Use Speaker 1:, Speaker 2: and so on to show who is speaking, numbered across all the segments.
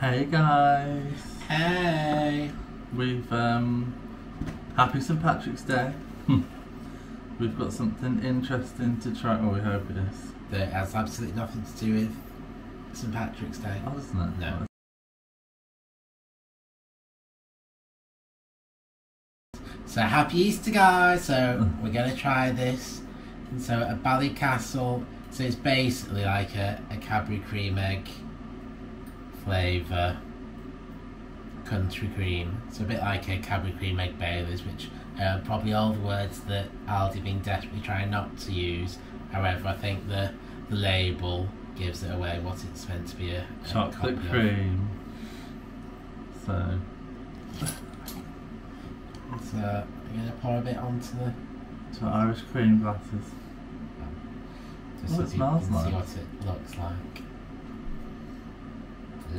Speaker 1: Hey guys,
Speaker 2: Hey.
Speaker 1: we've um, happy St Patrick's Day. we've got something interesting to try. Oh, we hope it is.
Speaker 2: That has absolutely nothing to do with St Patrick's Day.
Speaker 1: Oh, isn't it?
Speaker 2: No. So happy Easter, guys! So we're gonna try this. And so a Ballycastle. So it's basically like a, a Cadbury cream egg flavour country cream. It's a bit like a Cadbury cream egg Baileys, which are probably all the words that Aldi been desperately trying not to use. However, I think the the label gives it away what it's meant to be a, a
Speaker 1: Chocolate
Speaker 2: copy of.
Speaker 1: cream. So,
Speaker 2: So I'm gonna pour a bit onto the
Speaker 1: to Irish cream glasses.
Speaker 2: just
Speaker 1: Oh,
Speaker 2: so
Speaker 1: it
Speaker 2: you
Speaker 1: smells
Speaker 2: can see what it looks like.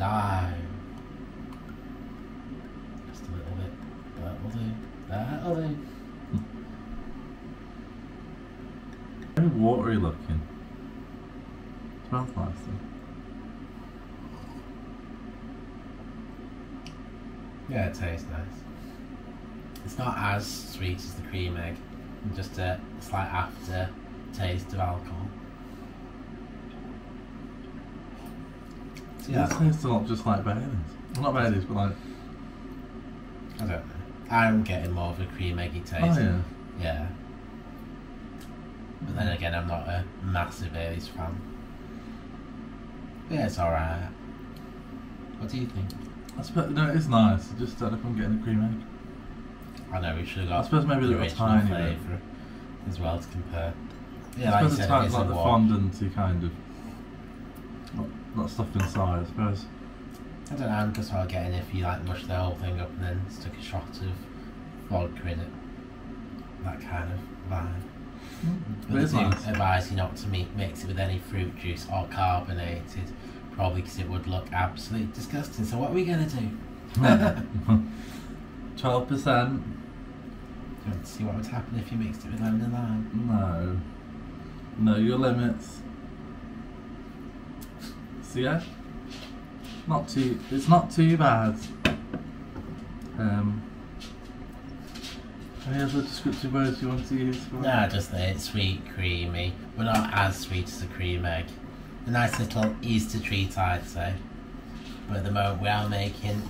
Speaker 2: Live. Just a little bit. That'll do. That'll do.
Speaker 1: Very watery looking. Smells nice.
Speaker 2: Yeah, it tastes nice. It's not as sweet as the cream egg, just a slight after taste of alcohol.
Speaker 1: Yeah.
Speaker 2: yeah,
Speaker 1: It tastes a lot just like Baileys. Well, not Baileys, but like.
Speaker 2: I don't know. I'm getting more of a cream eggy oh, taste.
Speaker 1: Oh yeah.
Speaker 2: Yeah. But then again, I'm not a massive Baileys fan. But yeah, it's alright. What do you think?
Speaker 1: I suppose no, it is nice. I just don't know if I'm getting a cream egg.
Speaker 2: I know we should have got I
Speaker 1: suppose maybe a
Speaker 2: the original
Speaker 1: tiny
Speaker 2: flavour as well to compare. Yeah,
Speaker 1: I suppose it's
Speaker 2: it
Speaker 1: like, like the
Speaker 2: warm.
Speaker 1: fondanty kind of. Not, not stuff inside, I suppose.
Speaker 2: I don't know, I'm just all getting if you like mush the whole thing up and then stick a shot of vodka in it. That kind of vibe.
Speaker 1: It's
Speaker 2: they do
Speaker 1: nice.
Speaker 2: advise you not to mi- mix it with any fruit juice or carbonated, probably because it would look absolutely disgusting. So what are we going to do?
Speaker 1: Twelve percent.
Speaker 2: Do you want to see what would happen if you mixed it with lemon and lime?
Speaker 1: No. Know your limits. Yeah. Not too. It's not too bad. Um. Any other descriptive words you want to use for
Speaker 2: just that it's sweet, creamy, but not as sweet as a cream egg. A nice little Easter treat, I'd say. But at the moment, we are making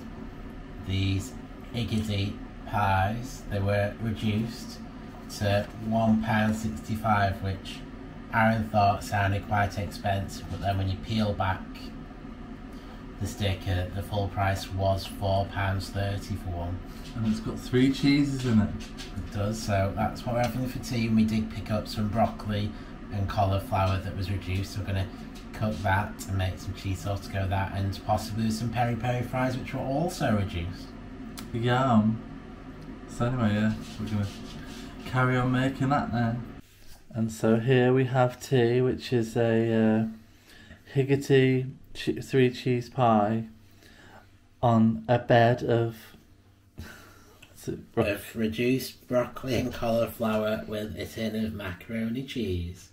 Speaker 2: these Iggity pies. They were reduced to £1.65, which Aaron thought sounded quite expensive, but then when you peel back the sticker, the full price was £4.30 for one.
Speaker 1: And it's got three cheeses in it.
Speaker 2: It does, so that's what we're having for tea. And we did pick up some broccoli and cauliflower that was reduced. So we're going to cook that and make some cheese sauce to go with that, and possibly some peri peri fries, which were also reduced.
Speaker 1: Yum. So anyway, yeah, we're gonna carry on making that now. And so here we have tea, which is a uh, Higgidy che- three cheese pie on a bed of. Bro-
Speaker 2: reduced broccoli and cauliflower with a tin of macaroni cheese.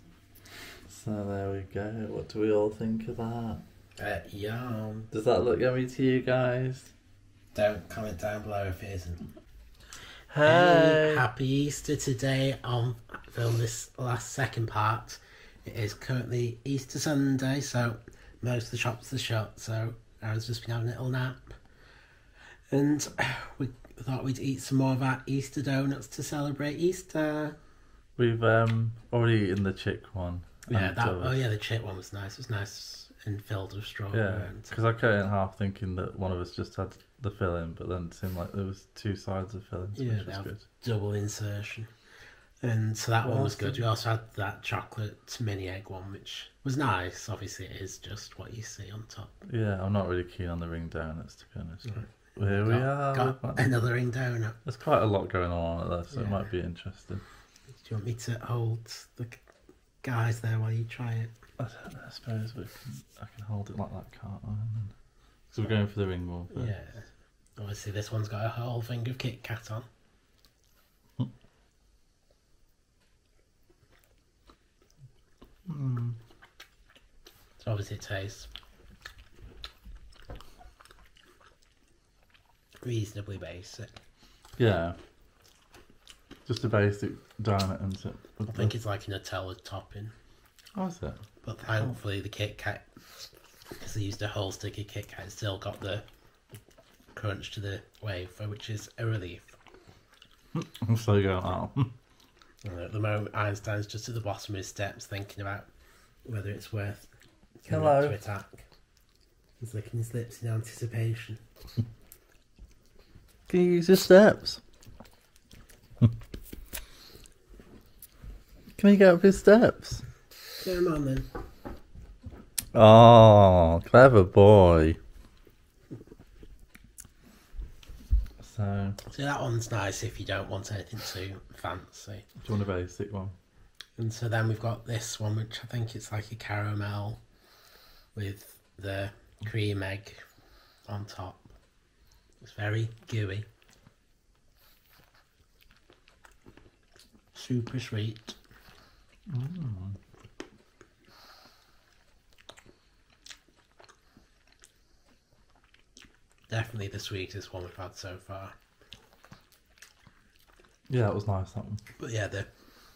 Speaker 1: so there we go. What do we all think of that?
Speaker 2: Uh, yum.
Speaker 1: Does that look yummy to you guys?
Speaker 2: Don't comment down below if it isn't.
Speaker 1: Hey.
Speaker 2: happy Easter today on film this last second part. It is currently Easter Sunday, so most of the shops are shut, so Aaron's just been having a little nap. And we thought we'd eat some more of our Easter donuts to celebrate Easter.
Speaker 1: We've um already eaten the chick one.
Speaker 2: Yeah, that oh yeah, the chick one was nice. It was nice and filled with strawberry.
Speaker 1: Yeah, because I cut it in half thinking that one of us just had the filling, but then it seemed like there was two sides of fillings,
Speaker 2: Yeah,
Speaker 1: which was good.
Speaker 2: double insertion. And so that one was good. We also had that chocolate mini egg one, which was nice. Obviously, it is just what you see on top.
Speaker 1: Yeah, I'm not really keen on the ring donuts to be honest. But Here we
Speaker 2: got,
Speaker 1: are.
Speaker 2: got another ring donut.
Speaker 1: There's quite a lot going on at that, so it might be interesting.
Speaker 2: Do you want me to hold the guys there while you try it?
Speaker 1: I, don't know, I suppose we can, I can hold it like that, can't I? And So we're going for the ring one first.
Speaker 2: Yeah. Obviously, this one's got a whole thing of Kit Kat on.
Speaker 1: Mm.
Speaker 2: So obviously, it tastes reasonably basic.
Speaker 1: Yeah. Just a basic donut, isn't?
Speaker 2: I think it's like a Nutella topping.
Speaker 1: Oh, is it?
Speaker 2: But thankfully, the Kit Kat, because they used a whole sticky kick, Kat, it's still got the crunch to the wafer, which is a relief.
Speaker 1: I'm still going out.
Speaker 2: And at the moment, Einstein's just at the bottom of his steps thinking about whether it's worth coming
Speaker 1: Hello.
Speaker 2: up to attack. He's licking his lips in anticipation.
Speaker 1: Can you use your steps? Can you get up his steps?
Speaker 2: Come on then.
Speaker 1: Oh, clever boy. So,
Speaker 2: So that one's nice if you don't want anything too fancy.
Speaker 1: do you want a basic one?
Speaker 2: And so then we've got this one, which I think it's like a caramel with the cream egg on top. It's very gooey. Super sweet. Mm. Definitely the sweetest one we've had so far.
Speaker 1: Yeah, that was nice, that one.
Speaker 2: But yeah, the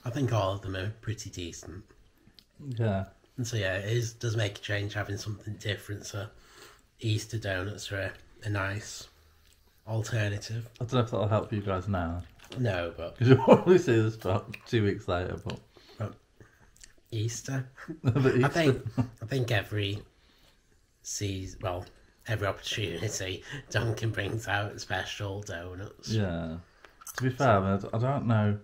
Speaker 2: I think all of them are pretty decent.
Speaker 1: Yeah.
Speaker 2: And so yeah, it is, does make a change having something different. So Easter donuts are a, a nice alternative.
Speaker 1: I don't know if that'll help you guys now.
Speaker 2: No, but
Speaker 1: Because you'll probably see this about two weeks later, but.
Speaker 2: Easter.
Speaker 1: but
Speaker 2: I think I think every sees well every opportunity Dunkin' brings out special donuts.
Speaker 1: Yeah. To be fair, I I don't know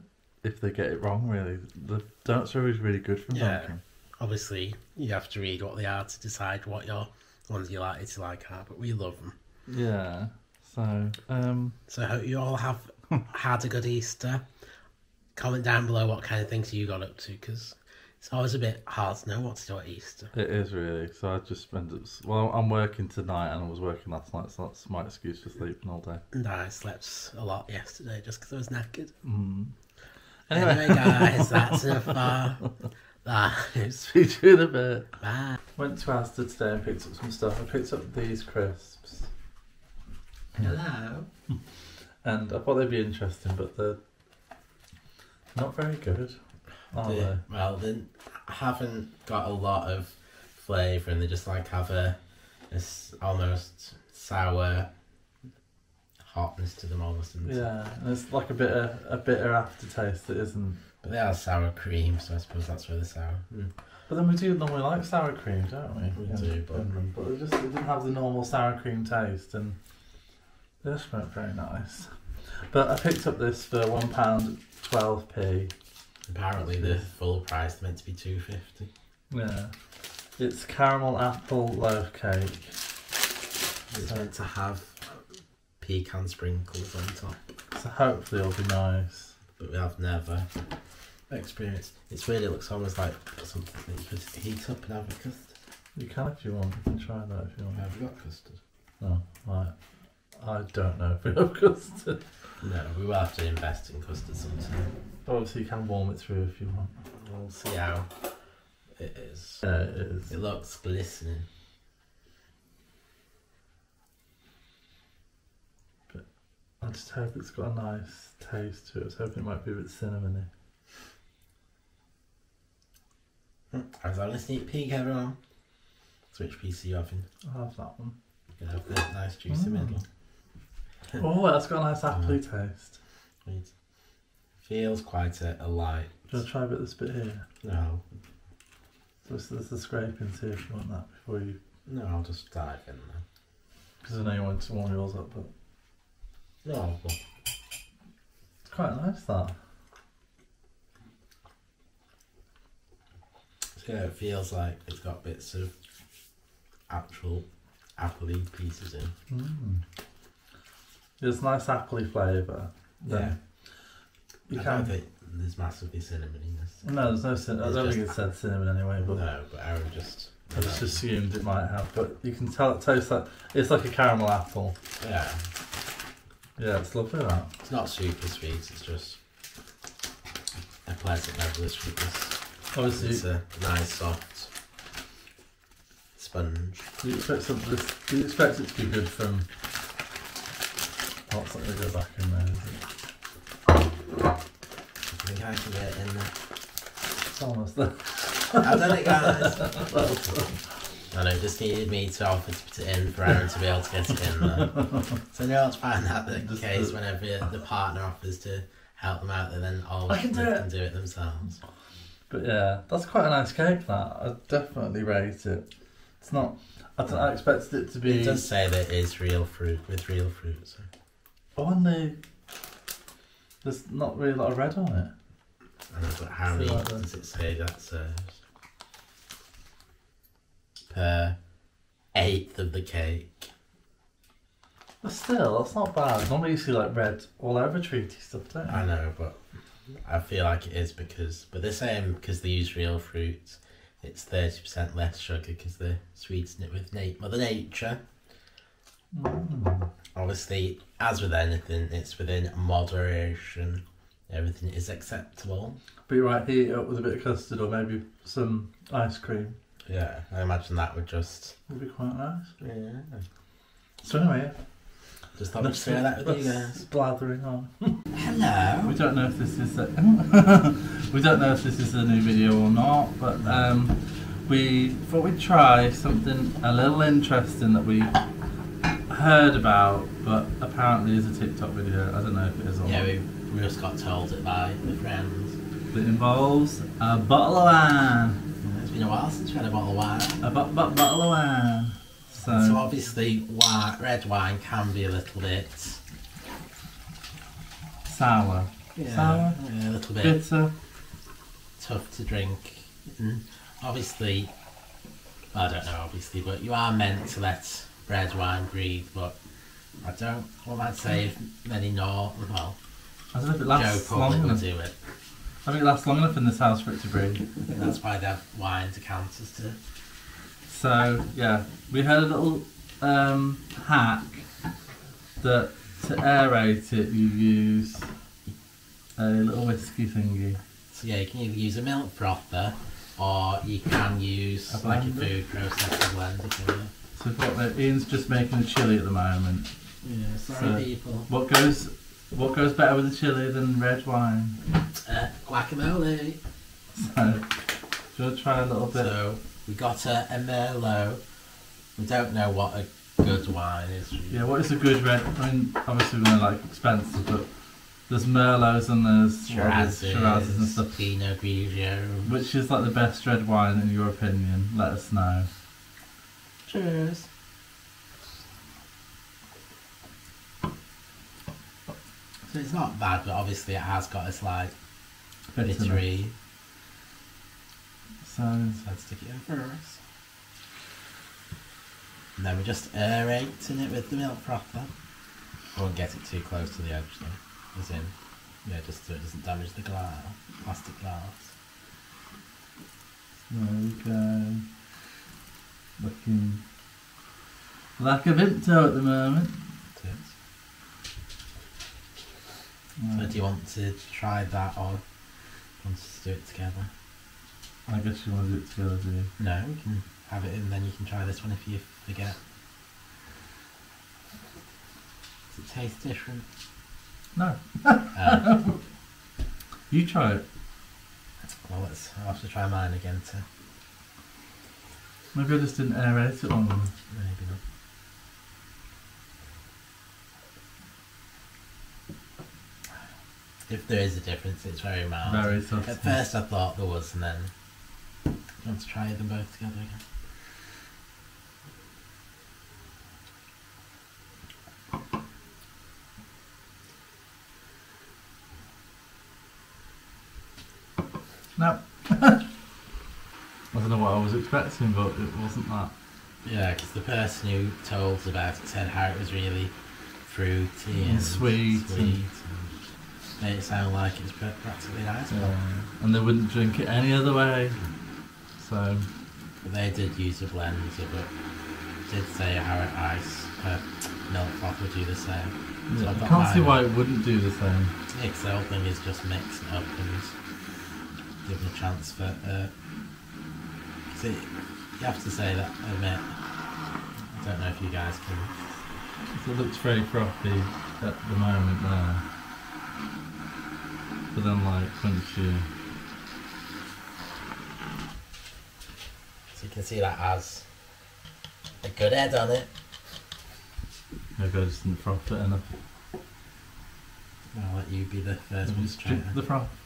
Speaker 1: if they get it wrong, really. The donuts are always really good from
Speaker 2: Yeah.
Speaker 1: Dunkin'.
Speaker 2: Obviously, you have to read what they are to decide what your ones you likely to like are, but we love them.
Speaker 1: Yeah. So, um,
Speaker 2: So I hope you all have had a good Easter. Comment down below what kind of things you got up to, because it's always a bit hard to know what to do at Easter.
Speaker 1: it is really. So I just spent it. Well, I'm working tonight and I was working last night, so that's my excuse for sleeping all day.
Speaker 2: And I slept a lot yesterday just because I was knackered.
Speaker 1: Mm.
Speaker 2: Anyway, guys, that's enough for that.
Speaker 1: Speak to you in a bit.
Speaker 2: Bye.
Speaker 1: Went to Asda today and picked up some stuff. I picked up these crisps.
Speaker 2: Hello.
Speaker 1: And I thought they'd be interesting, but they're not very good, are
Speaker 2: They- well, they haven't got a lot of flavour, and they just like have a, a s- almost sour hotness to them almost. isn't?
Speaker 1: Yeah, and it's like a bit of, a bitter aftertaste that isn't.
Speaker 2: But they are sour cream, so I suppose that's where the sour. Mm.
Speaker 1: But then we do normally like sour cream, don't we?
Speaker 2: We do, but-
Speaker 1: but but they just they didn't have the normal sour cream taste, and they just weren't very nice. But I picked up this for one pound twelve p.
Speaker 2: Apparently, the full price is meant to be two fifty.
Speaker 1: Yeah, it's caramel apple loaf cake.
Speaker 2: It's meant to have pecan sprinkles on top,
Speaker 1: So hopefully it'll be nice.
Speaker 2: but we have never experienced. It's weird. It looks almost like something that you could heat up and have a custard.
Speaker 1: You can if you want. You can try that if you want.
Speaker 2: Have you got custard?
Speaker 1: Oh, right. I don't know if we have custard.
Speaker 2: No, we will have to invest in custard sometime.
Speaker 1: Obviously, you can warm it through if you want.
Speaker 2: We'll see how it is.
Speaker 1: Yeah, it is.
Speaker 2: It looks glistening.
Speaker 1: But I just hope it's got a nice taste to it. I was hoping it might be a bit cinnamony.
Speaker 2: I was having a sneak peek, everyone. Piece are you having?
Speaker 1: I'll have that one.
Speaker 2: You can have the nice juicy
Speaker 1: Mm.
Speaker 2: middle.
Speaker 1: Oh, that's got a nice appley taste.
Speaker 2: It feels quite a, a light.
Speaker 1: Want to try a bit of this bit here?
Speaker 2: No,
Speaker 1: So this is the scraping too if you want that before you.
Speaker 2: no, I'll just dive in there.
Speaker 1: Because I know you want to warm yours up, but
Speaker 2: No, well,
Speaker 1: it's quite nice that.
Speaker 2: so yeah, it feels like it's got bits of actual appley pieces in.
Speaker 1: Mm. There's nice appley flavour.
Speaker 2: Yeah.
Speaker 1: You
Speaker 2: I don't think there's massively cinnamon in this.
Speaker 1: No, there's no cinnamon. I
Speaker 2: It's
Speaker 1: don't think it said cinnamon anyway, but
Speaker 2: No, but Aaron just.
Speaker 1: I just assumed it might have. But you can tell it tastes like it's like a caramel apple.
Speaker 2: Yeah,
Speaker 1: Yeah, it's lovely that.
Speaker 2: it's not super sweet, it's just a pleasant level of sweetness.
Speaker 1: Obviously,
Speaker 2: It's a nice soft sponge.
Speaker 1: Do you expect something. this, you expect it to be good from What's going to go back in there, is it?
Speaker 2: I think I can get it in there.
Speaker 1: It's almost there.
Speaker 2: I've done it, guys. I know, just needed me to offer to put it in for Aaron to be able to get it in there. Uh, so now let's find out the
Speaker 1: Just
Speaker 2: case
Speaker 1: the-
Speaker 2: whenever the partner offers to help them out, they then all
Speaker 1: I can do it.
Speaker 2: can do it themselves.
Speaker 1: But yeah, that's quite a nice cake. That I definitely rate it. It's not. I, don't- I expected it to be.
Speaker 2: It does say that it is real fruit with real fruit. So.
Speaker 1: on the. There's not really a lot of red on it.
Speaker 2: I know, but how many
Speaker 1: like
Speaker 2: does it say that serves? Per eighth of the cake.
Speaker 1: But still, that's not bad. Normally you see like red all over treaty stuff, don't you?
Speaker 2: I know, but I feel like it is because, but they're saying because they use real fruits, it's thirty percent less sugar because they sweeten it with na- Mother Nature.
Speaker 1: Mm.
Speaker 2: Obviously, as with anything, it's within moderation. Everything is acceptable.
Speaker 1: But you're right, heat it up with a bit of custard or maybe some ice cream.
Speaker 2: Yeah, I imagine that would just.
Speaker 1: Would be quite nice.
Speaker 2: Yeah.
Speaker 1: So anyway,
Speaker 2: Just thought I'd share that with you guys.
Speaker 1: blathering on.
Speaker 2: Hello.
Speaker 1: We don't know if this is a, we don't know if this is a new video or not, but um, we thought we'd try something a little interesting that we heard about, but apparently is a TikTok video. I don't know if it is or
Speaker 2: Yeah,
Speaker 1: not.
Speaker 2: we, we just got told it by the friends.
Speaker 1: It involves a bottle of wine,
Speaker 2: It's been a while since we had a bottle of wine.
Speaker 1: a bo- bo- bottle of wine. So,
Speaker 2: So obviously, wine, red wine can be a little bit
Speaker 1: sour, Sour?
Speaker 2: yeah, a little bit
Speaker 1: bitter.
Speaker 2: tough to drink. And obviously, I don't know, obviously, but you are meant to let red wine breathe. But I don't. Well, I'd say if many know, well,
Speaker 1: I don't know if it
Speaker 2: Joe
Speaker 1: lasts long
Speaker 2: probably will
Speaker 1: enough.
Speaker 2: do it.
Speaker 1: I think it lasts long enough in this house for it to breathe.
Speaker 2: I think that's why they have wine decanters to.
Speaker 1: So yeah, we had a little um, hack that to aerate it you use a little whiskey thingy.
Speaker 2: So yeah, you can either use a milk frother or you can use
Speaker 1: A
Speaker 2: like a
Speaker 1: blender?
Speaker 2: food processor blender.
Speaker 1: So what the, Ian's just making a chili at the moment.
Speaker 2: Yeah, sorry
Speaker 1: So-
Speaker 2: people.
Speaker 1: What goes what goes better with a chili than red wine?
Speaker 2: Uh, guacamole.
Speaker 1: So do you want to try a little bit?
Speaker 2: So we got a, a Merlot. We don't know what a good wine is.
Speaker 1: Yeah, what is a good red? I mean, obviously we're like expensive, but there's Merlots and there's
Speaker 2: Shirazes,
Speaker 1: Shirazes and stuff.
Speaker 2: Pinot Grigio.
Speaker 1: Which is like the best red wine in your opinion? Let us know.
Speaker 2: Cheers. So it's not bad, but obviously it has got a slight
Speaker 1: Bitterness.
Speaker 2: bittery.
Speaker 1: So
Speaker 2: So let's stick it in first. And then we're just aerating it with the milk frother. I won't get it too close to the edge though. As in, yeah, just so it doesn't damage the glass, plastic glass.
Speaker 1: there we go. Looking like a Vimto at the moment.
Speaker 2: So do you want to try that or do you want us to do it together?
Speaker 1: I guess you want to do it together, do you?
Speaker 2: No, we can have it and then you can try this one if you forget. Does it taste different?
Speaker 1: No.
Speaker 2: Uh,
Speaker 1: You try it.
Speaker 2: well, let's. I'll have to try mine again to
Speaker 1: Maybe I just didn't aerate it long enough.
Speaker 2: maybe not. If there is a difference, it's very mild.
Speaker 1: Very.
Speaker 2: At first, I thought there was, and then. Do you want to try them both together again?
Speaker 1: No. I don't know what I was expecting, but it wasn't that.
Speaker 2: Yeah, because the person who told us about it said how it was really fruity and,
Speaker 1: And sweet
Speaker 2: sweet
Speaker 1: and-
Speaker 2: and made it sound like it was pra- practically ice cream.
Speaker 1: And they wouldn't drink it any other way. So,
Speaker 2: But they did use a blender, but did say how it ice uh, milk froth would do the same. So
Speaker 1: yeah,
Speaker 2: I've
Speaker 1: I can't see why it wouldn't do the same.
Speaker 2: Yeah, 'cause the whole thing is just mix it up and give them a chance for. Uh, see, you have to say that. I admit, I don't know if you guys can
Speaker 1: it looks very frothy at the moment there. But then like once you
Speaker 2: So you can see that has a good head on it.
Speaker 1: maybe I just didn't froth it enough.
Speaker 2: I'll let you be the first one to try it.
Speaker 1: the froth.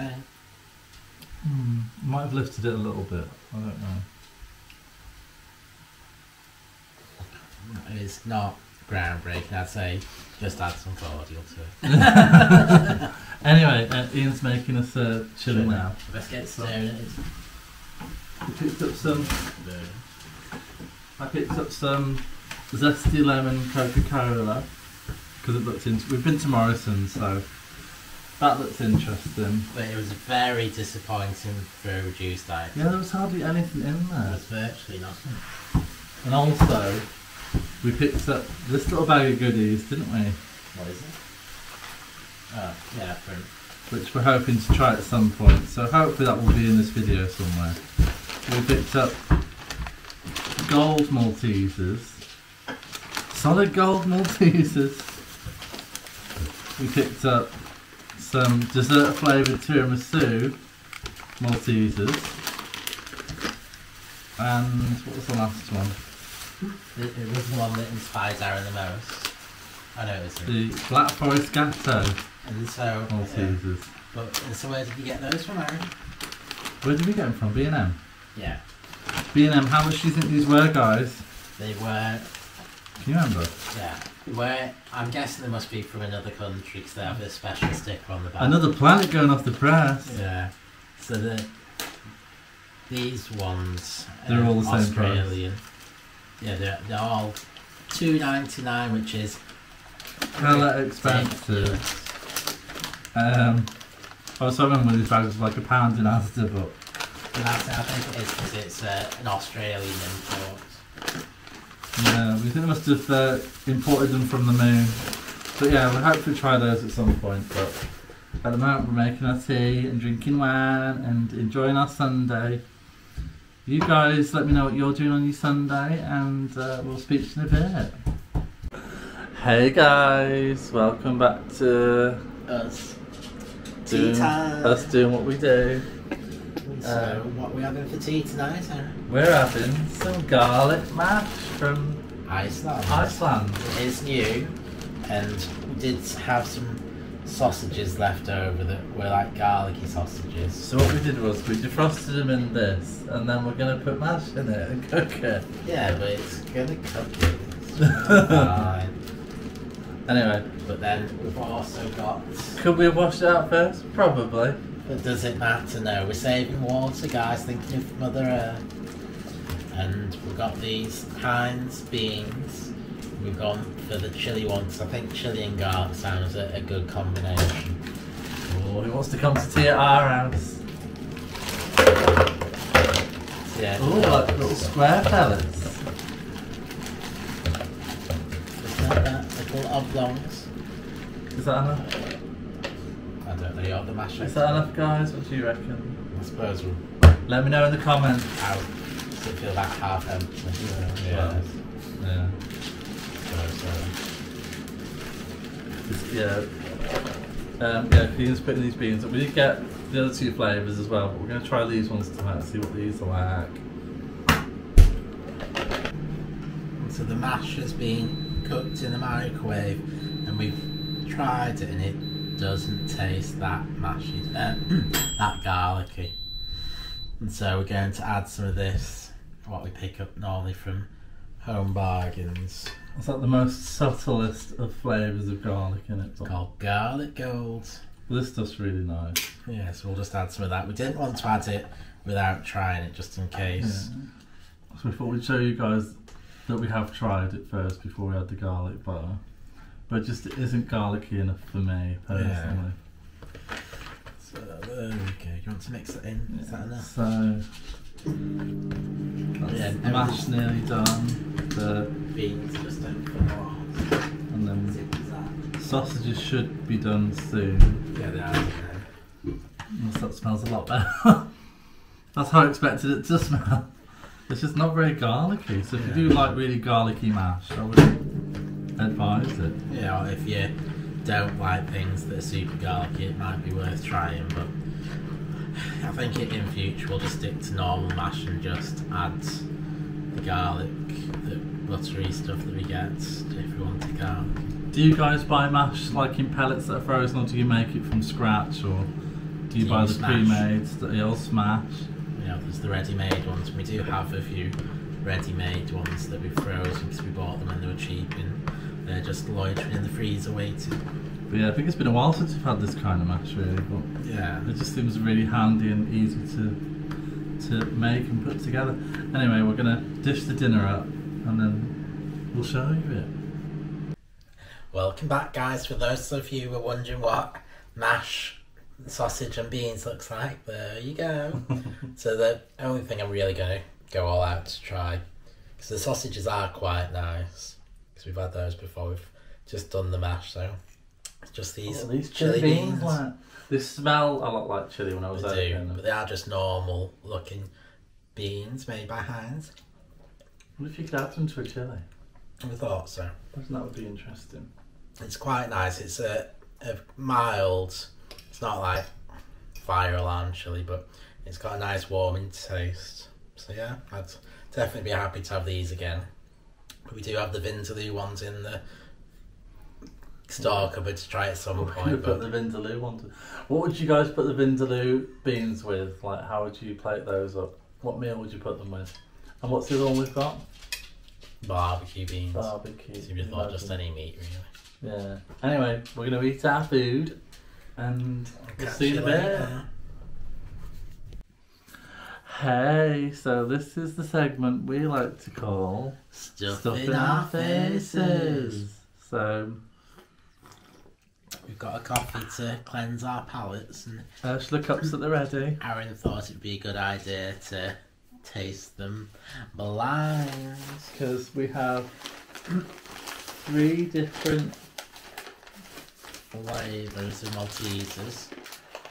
Speaker 2: So,
Speaker 1: Hmm. Might have lifted it a little bit. I don't know.
Speaker 2: it's not groundbreaking, I'd say. Just add some cordial to it.
Speaker 1: Anyway, uh, Ian's making us a chili now.
Speaker 2: Let's get started.
Speaker 1: He picked up some. I picked up some zesty lemon Coca Cola because it looked into. We've been to Morrison's, so that looks interesting.
Speaker 2: But it was very disappointing for a reduced diet.
Speaker 1: Yeah, there was hardly anything in
Speaker 2: There
Speaker 1: there.
Speaker 2: was virtually nothing.
Speaker 1: And also, we picked up this little bag of goodies, didn't we?
Speaker 2: What is it? Oh, yeah, print.
Speaker 1: Which we're hoping to try at some point. So hopefully that will be in this video somewhere. We picked up gold Maltesers. Solid gold Maltesers. We picked up some dessert flavoured tiramisu Maltesers. And what was the last one?
Speaker 2: It, it was the one that inspired Aaron the most. I know it was.
Speaker 1: The Black Forest Gateau
Speaker 2: And so.
Speaker 1: Maltesers.
Speaker 2: but so where did you get those from, Aaron?
Speaker 1: Where did we get them from? B&M?
Speaker 2: Yeah,
Speaker 1: B&M, how much do you think these were, guys?
Speaker 2: they were.
Speaker 1: You remember?
Speaker 2: Yeah, where I'm guessing they must be from another country because they have a special sticker on the back.
Speaker 1: Another planet going off the press.
Speaker 2: Yeah. So the these ones
Speaker 1: They're
Speaker 2: are
Speaker 1: all the same price.
Speaker 2: Australian. Yeah, they're, they're all two ninety nine, which is
Speaker 1: Hella expensive. Um, I was hoping one of these bags was like a pound in Asda, but
Speaker 2: And that's, I think it is because it's uh, an Australian import.
Speaker 1: Yeah, we think they must have uh, imported them from the moon. But yeah, we'll hopefully try those at some point. But at the moment, we're making our tea and drinking wine and enjoying our Sunday. You guys, let me know what you're doing on your Sunday, and uh, we'll speak to you in a bit. Hey guys, welcome back to
Speaker 2: Us.
Speaker 1: Doing-
Speaker 2: time.
Speaker 1: us doing what we do.
Speaker 2: So,
Speaker 1: Um,
Speaker 2: what are we having for tea tonight?
Speaker 1: We're having some garlic mash from
Speaker 2: Iceland.
Speaker 1: Iceland.
Speaker 2: It is new, and we did have some sausages left over that were like garlicky sausages.
Speaker 1: So what we did was we defrosted them in this, and then we're gonna put mash in it and cook it.
Speaker 2: Yeah, but it's gonna cook it. Fine.
Speaker 1: Anyway,
Speaker 2: But then we've also got.
Speaker 1: could we have washed it out first? Probably.
Speaker 2: But does it matter? No, we're saving water, guys. Thinking of Mother Earth. And we've got these Heinz beans. We've gone for the chili ones. I think chili and garlic sounds a, a good combination.
Speaker 1: Oh, who wants to come to tea at our house?
Speaker 2: Yeah.
Speaker 1: Oh, like little square pellets.
Speaker 2: Isn't that that little oblongs?
Speaker 1: Is that enough?
Speaker 2: I don't. You're the masher.
Speaker 1: Is that enough, guys? What do you reckon?
Speaker 2: I suppose we're
Speaker 1: Let me know in the comments.
Speaker 2: out. Does it feel like half empty?
Speaker 1: Yeah.
Speaker 2: Yeah.
Speaker 1: Yeah.
Speaker 2: So,
Speaker 1: Just- yeah. Um, yeah, Ian's putting these beans up. We did get the other two flavours as well, but we're going to try these ones tonight, see what these are like.
Speaker 2: So the mash has been cooked in the microwave, and we've tried it, and it doesn't taste that mashy, uh, that garlicky. And so we're going to add some of this, what we pick up normally from Home Bargains,
Speaker 1: It's like the most subtlest of flavours of garlic in it.
Speaker 2: It's called Garlic Gold.
Speaker 1: This stuff's really nice.
Speaker 2: Yeah, so we'll just add some of that. We didn't want to add it without trying it, just in case. Yeah.
Speaker 1: So we thought we'd show you guys that we have tried it first before we add the garlic butter. But just isn't garlicky enough for me personally.
Speaker 2: So there we go. You want to mix it in? Is that enough?
Speaker 1: So that's
Speaker 2: Yeah,
Speaker 1: the mash nearly done. The
Speaker 2: Beans just don't put more.
Speaker 1: and then
Speaker 2: Simple as that.
Speaker 1: sausages should be done soon.
Speaker 2: Yeah, they are.
Speaker 1: Unless that's smells a lot better. That's how I expected it to smell. It's just not very garlicky. So if you do like really garlicky mash, I would advise it.
Speaker 2: You know, if you don't like things that are super garlicky, it might be worth trying. But I think it, in future we'll just stick to normal mash and just add the garlic, the buttery stuff that we get if we want to garlic.
Speaker 1: Do you guys buy mash like in pellets that are frozen, or do you make it from scratch, or do you
Speaker 2: Do
Speaker 1: buy
Speaker 2: you
Speaker 1: the pre-made that you'll smash?
Speaker 2: You know, there's the ready-made ones. We do have a few ready-made ones that we frozen because we bought them when they were cheap and they're just loitering in the freezer waiting.
Speaker 1: But yeah, I think it's been a while since we've had this kind of mash, really. But
Speaker 2: Yeah.
Speaker 1: it just seems really handy and easy to to make and put together. Anyway, we're gonna dish the dinner up, and then we'll show you it.
Speaker 2: Welcome back, guys. For those of you who are wondering what mash, sausage, and beans looks like, there you go. so the only thing I'm really to go all out to try, because the sausages are quite nice, because we've had those before. We've just done the mash, so it's just these,
Speaker 1: Oh, these
Speaker 2: chili beans.
Speaker 1: like, they smell a lot like chili when I was
Speaker 2: They do,
Speaker 1: opening
Speaker 2: but they are just normal looking beans made by Heinz.
Speaker 1: What if you could add them to a chili?
Speaker 2: I thought so.
Speaker 1: I that would be interesting.
Speaker 2: It's quite nice. It's a, a mild. It's not like fire alarm chili, but it's got a nice warming taste. So yeah, I'd definitely be happy to have these again. But we do have the Vindaloo ones in the store cupboard to try at some
Speaker 1: What would you
Speaker 2: point.
Speaker 1: put the vindaloo on? to- What would you guys put the vindaloo beans with? Like, how would you plate those up? What meal would you put them with? And what's the other one we've got?
Speaker 2: barbecue beans.
Speaker 1: Barbecue.
Speaker 2: So you just thought just any meat really.
Speaker 1: Yeah. Anyway, we're gonna eat our food, and we'll see you in a bit. Hey, so this is the segment we like to call
Speaker 2: Stuff,
Speaker 1: Stuff
Speaker 2: in, our faces.
Speaker 1: So,
Speaker 2: We've got a coffee to cleanse our palates, and uh,
Speaker 1: Ursula cups at the ready.
Speaker 2: Aaron thought it'd be a good idea to taste them blind.
Speaker 1: because we have three different.
Speaker 2: Flavours of Maltesers.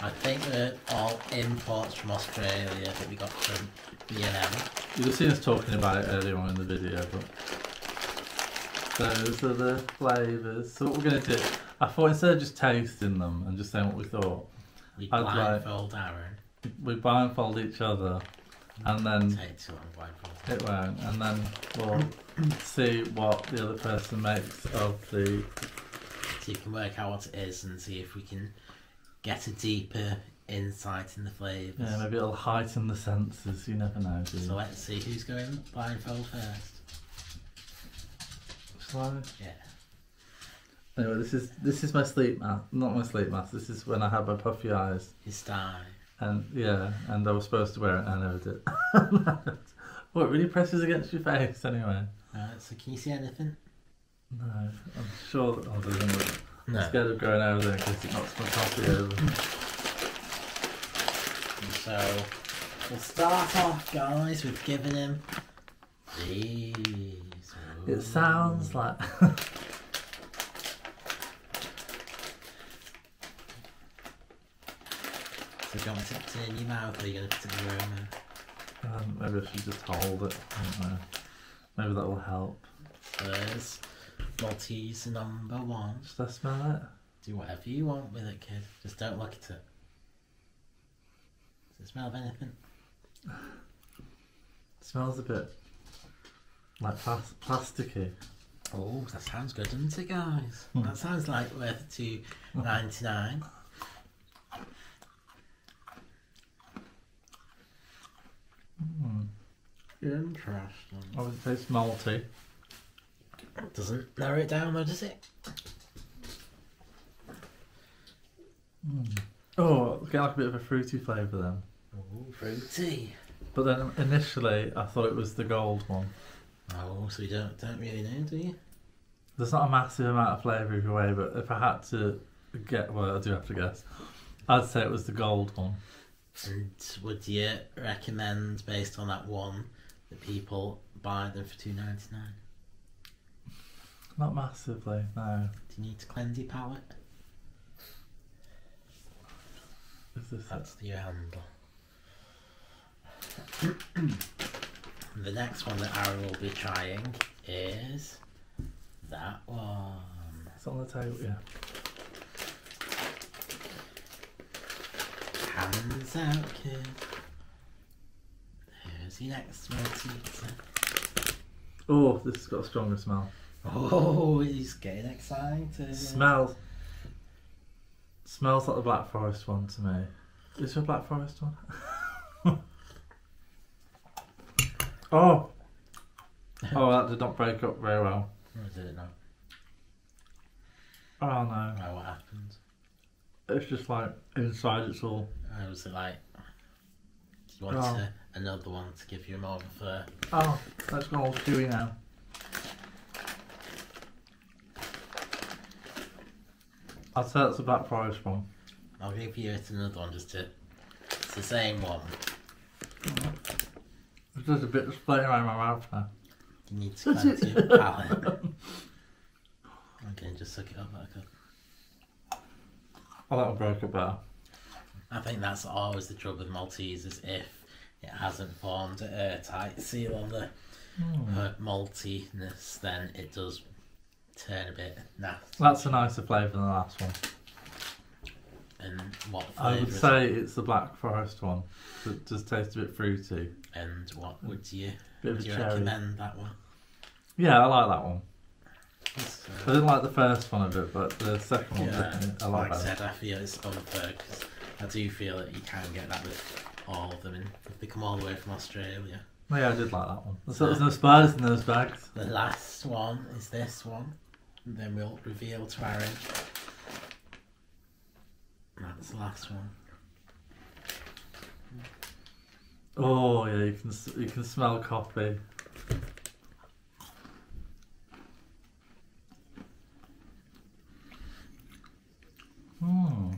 Speaker 2: I think they're all imports from Australia that we got from B&M.
Speaker 1: You've have seen us talking about it earlier on in the video, but those are the flavours. So what we're gonna do? I thought instead of just tasting them and just saying what we thought,
Speaker 2: We
Speaker 1: I'd like-
Speaker 2: blindfold Aaron.
Speaker 1: we blindfold each other, and then
Speaker 2: Take too long blindfold.
Speaker 1: it won't, and then we'll see what the other person makes of the.
Speaker 2: So you can work out what it is and see if we can get a deeper insight in the flavours.
Speaker 1: Yeah, maybe it'll heighten the senses. You never know, do you?
Speaker 2: So let's see who's going blindfold first.
Speaker 1: Shall I?
Speaker 2: Yeah.
Speaker 1: Anyway, this is this is my sleep mask. Not my sleep mask. This is when I had my puffy eyes,
Speaker 2: His style.
Speaker 1: and yeah, and I was supposed to wear it, and I never did. well, it really presses against your face anyway.
Speaker 2: Alright, so can you see anything?
Speaker 1: No, I'm sure that I'll do I'm
Speaker 2: No.
Speaker 1: scared of going over there in case it knocks my coffee over.
Speaker 2: So we'll start off, guys, with giving him these.
Speaker 1: It sounds like.
Speaker 2: So do you want me to put it in your mouth or are you going to put it in your own mouth?
Speaker 1: um, maybe I should just hold it. I don't know. Maybe that will help.
Speaker 2: There's Maltese number one.
Speaker 1: Should I smell it?
Speaker 2: Do whatever you want with it, kid. Just don't look at it. Does it smell of anything?
Speaker 1: It smells a bit like plas- plasticky.
Speaker 2: Oh, that sounds good, doesn't it, guys?
Speaker 1: Hmm.
Speaker 2: That sounds like worth two ninety nine.
Speaker 1: Mm.
Speaker 2: Interesting.
Speaker 1: Oh, it tastes malty.
Speaker 2: Doesn't narrow it down though, does it? Hmm.
Speaker 1: Oh, get like a bit of a fruity flavour then.
Speaker 2: Oh, fruity.
Speaker 1: But then initially, I thought it was the gold one.
Speaker 2: Oh, so you don't don't really know, do you?
Speaker 1: There's not a massive amount of flavour either way, but if I had to get, well, I do have to guess. I'd say it was the gold one.
Speaker 2: And would you recommend, based on that one, that people buy them for two ninety nine?
Speaker 1: Not massively, no.
Speaker 2: Do you need to cleanse your palate?
Speaker 1: Is this it?
Speaker 2: That's the handle. the next one that Aaron will be trying is that one.
Speaker 1: It's on the table, yeah.
Speaker 2: Hands out, kid. Here's your next Malteser.
Speaker 1: Oh, this has got a stronger smell.
Speaker 2: Oh, he's getting excited.
Speaker 1: Smells. Smells like the Black Forest one to me. Is your Black Forest one? oh. Oh, that did not break up very well.
Speaker 2: Oh, did it not?
Speaker 1: Oh no.
Speaker 2: Oh, what happened?
Speaker 1: It's just like inside it's all.
Speaker 2: Oh, was it like. Do you want
Speaker 1: Oh.
Speaker 2: to, another one to give you more of a?
Speaker 1: Oh, that's all chewy now. I'd say that's the Black Forest one.
Speaker 2: I'll give you it another one just to. It's the same one.
Speaker 1: It's just a bit of splitting around my mouth now.
Speaker 2: You need to cleanse your palate. Okay, just suck it up back up.
Speaker 1: Oh, that'll break up better.
Speaker 2: I think that's always the trouble with Maltesers if it hasn't formed an airtight seal on the uh, maltiness, then it does turn a bit nasty.
Speaker 1: That's a nicer flavour than the last one.
Speaker 2: And what
Speaker 1: I would say it's the Black Forest one. It does taste a bit fruity.
Speaker 2: And what would you,
Speaker 1: Bit
Speaker 2: would you
Speaker 1: cherry.
Speaker 2: recommend that one?
Speaker 1: Yeah, I like that one.
Speaker 2: So,
Speaker 1: I didn't like the first one a bit, but the second one
Speaker 2: yeah,
Speaker 1: a lot
Speaker 2: like I said, I feel it's unfair because I do feel that you can get that with all of them, and if they come all the way from Australia.
Speaker 1: Oh, yeah, I did like that one. So there's no spiders in those bags.
Speaker 2: The last one is this one. And then we'll reveal to Aaron. That's the last one.
Speaker 1: Oh yeah, you can you can smell coffee. Hmm.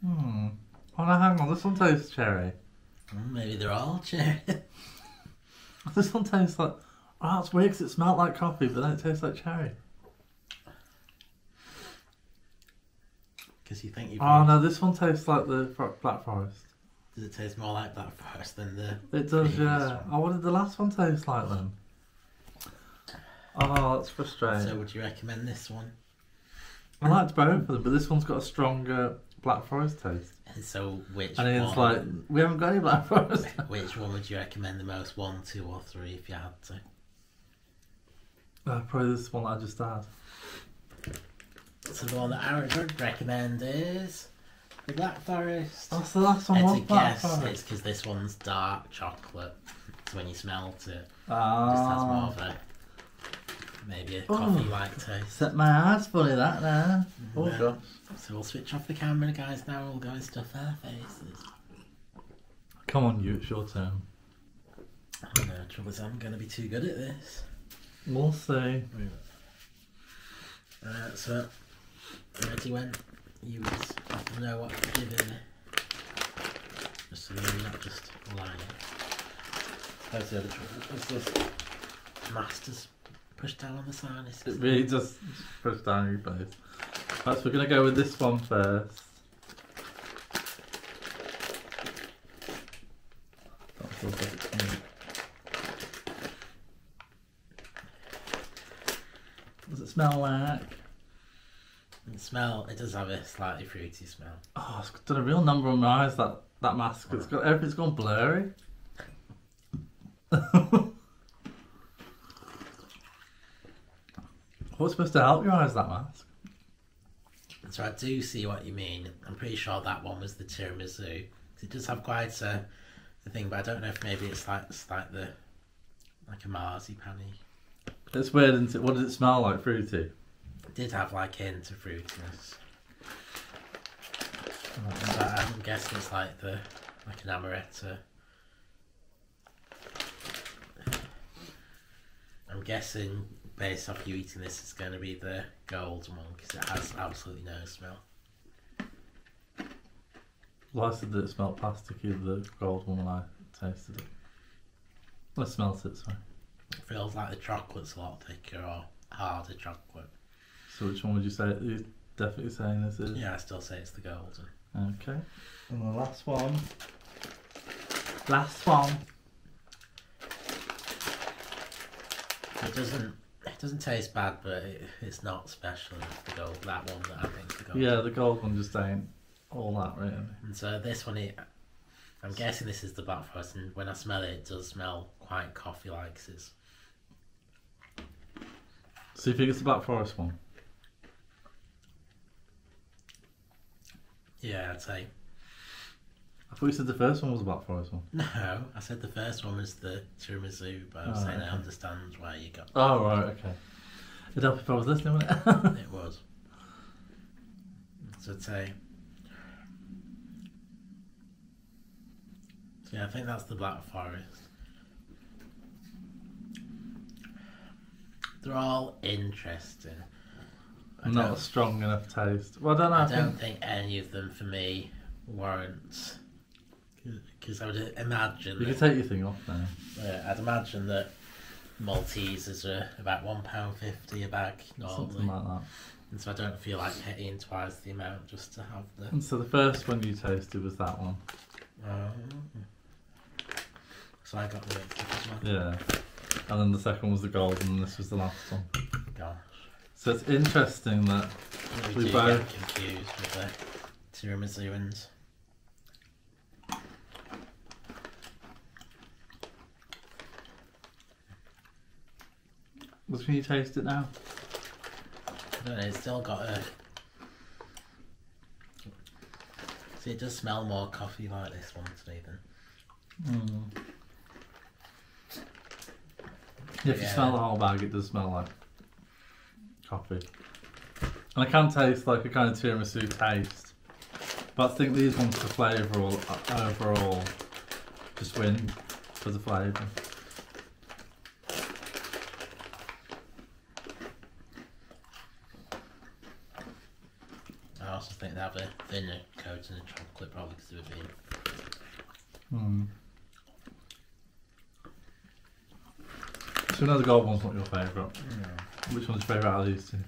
Speaker 1: Hmm. Oh no, hang on. This one tastes cherry.
Speaker 2: Mm, Maybe they're all cherry.
Speaker 1: This one tastes like. Oh, that's weird 'cause it smelled like coffee, but then it tastes like cherry.
Speaker 2: Because you think you've.
Speaker 1: Oh no, this one tastes like the fro- Black Forest.
Speaker 2: Does it taste more like Black Forest than the.
Speaker 1: It does, yeah.
Speaker 2: one.
Speaker 1: Oh, what did the last one taste like then? Oh, that's frustrating.
Speaker 2: So would you recommend this one?
Speaker 1: I liked both of them, but this one's got a stronger Black Forest taste.
Speaker 2: So which
Speaker 1: And
Speaker 2: one?
Speaker 1: it's like, we haven't got any Black Forest.
Speaker 2: Which one would you recommend the most? One, two, or three, if you had to?
Speaker 1: Uh, probably this one that I just had.
Speaker 2: So the one that Aaron would recommend is the Black Forest.
Speaker 1: That's the last one
Speaker 2: It's a guess. It's because this one's dark chocolate. So when you smelt it, it just has more of a maybe a
Speaker 1: Oh.
Speaker 2: coffee-like taste.
Speaker 1: Set my eyes fully that now. Oh.
Speaker 2: So we'll switch off the camera, guys. Now we'll go and stuff our faces.
Speaker 1: Come on, you, it's your turn.
Speaker 2: Oh, no, trouble is I'm going to be too good at this.
Speaker 1: We'll see.
Speaker 2: Uh, so, ready when you know what to give me. Just so you're not just lying. That's the other trouble. Is this masters pushed down on the sinus?
Speaker 1: It really just push down your face. Right, so we're going to go with this one first. That's all good. Does it smell like?
Speaker 2: The smell, it does have a slightly fruity smell.
Speaker 1: Oh, it's done a real number on my eyes. That that mask. It's oh. got everything's gone blurry. What's supposed to help your eyes? That mask.
Speaker 2: So I do see what you mean. I'm pretty sure that one was the tiramisu. It does have quite a, a thing, but I don't know if maybe it's like it's like the like a marzipan
Speaker 1: It's weird, isn't it? What does it smell like? Fruity.
Speaker 2: It did have like hint of fruitiness. But I'm guessing it's like the like an amaretto. I'm guessing based off you eating this, it's going to be the gold one because it has absolutely no smell.
Speaker 1: Well, I said that it smelled plasticky. The gold one when I tasted it. I smelt it. Sorry.
Speaker 2: It feels like the chocolate's a lot thicker or harder chocolate.
Speaker 1: So which one would you say? it is? definitely saying this is.
Speaker 2: Yeah, I still say it's the golden.
Speaker 1: Okay. And the last one. Last one.
Speaker 2: It doesn't. It doesn't taste bad, but it, it's not special. It's the gold. That one that I think the gold.
Speaker 1: Yeah, the gold one just ain't all that really.
Speaker 2: And so this one, it, I'm guessing this is the Black Forest, and when I smell it, it does smell quite coffee-like. 'cause it's
Speaker 1: So you think it's the Black Forest one?
Speaker 2: yeah, I'd say
Speaker 1: I thought you said the first one was the Black Forest one.
Speaker 2: no. I said the first one was the tiramisu, but I was
Speaker 1: Oh,
Speaker 2: saying I understand why you got
Speaker 1: Oh right, okay. It'd help if I was listening, wouldn't it?
Speaker 2: it was. So I'd say. So yeah, I think that's the Black Forest. They're all interesting. I
Speaker 1: Not a strong enough taste. Well, I don't know. I,
Speaker 2: I don't
Speaker 1: think
Speaker 2: think any of them for me warrant. Because I would imagine.
Speaker 1: you can take your thing off now.
Speaker 2: Yeah, I'd imagine that Maltesers are about one pound fifty a bag
Speaker 1: Something like that.
Speaker 2: and so I don't feel like paying twice the amount just to have the.
Speaker 1: And so the first one you tasted was that one.
Speaker 2: Um, so I got the mixed up well.
Speaker 1: Yeah. And then the second was the gold, and this was the last one.
Speaker 2: Gosh,
Speaker 1: So it's interesting that
Speaker 2: we,
Speaker 1: We
Speaker 2: do
Speaker 1: both-
Speaker 2: get confused with the tiramisu and.
Speaker 1: Which can you taste it now?
Speaker 2: I don't know, it's still got a. See, it does smell more coffee like this one to me than.
Speaker 1: Mm. Yeah, if you
Speaker 2: Yeah.
Speaker 1: smell the whole bag, it does smell like coffee. And I can taste like a kind of tiramisu taste. But I think these ones for flavour uh, overall just win for the flavour.
Speaker 2: I also think they have a thinner coating of chocolate, probably because they've been.
Speaker 1: Mm. So another gold one's not your favourite. Which one's your favourite out of these two?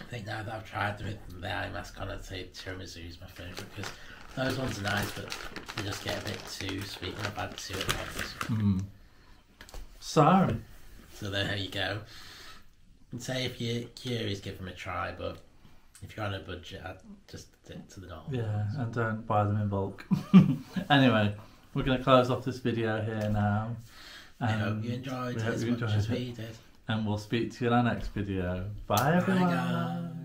Speaker 2: I think now that I've tried them, the IMAS kind of say tiramisu is my favourite because those ones are nice, but they just get a bit too sweet when I've had two at once.
Speaker 1: Mm. So,
Speaker 2: So there you go. And say if you're curious, give them a try, but if you're on a budget, I'd just stick to the normal.
Speaker 1: yeah,
Speaker 2: ones.
Speaker 1: and don't buy them in bulk. anyway, we're going to close off this video here now.
Speaker 2: I
Speaker 1: Um,
Speaker 2: hope you enjoyed
Speaker 1: we
Speaker 2: it
Speaker 1: hope you enjoyed it.
Speaker 2: we did.
Speaker 1: and we'll speak to you in our next video. Bye,
Speaker 2: Bye,
Speaker 1: everyone.
Speaker 2: guys.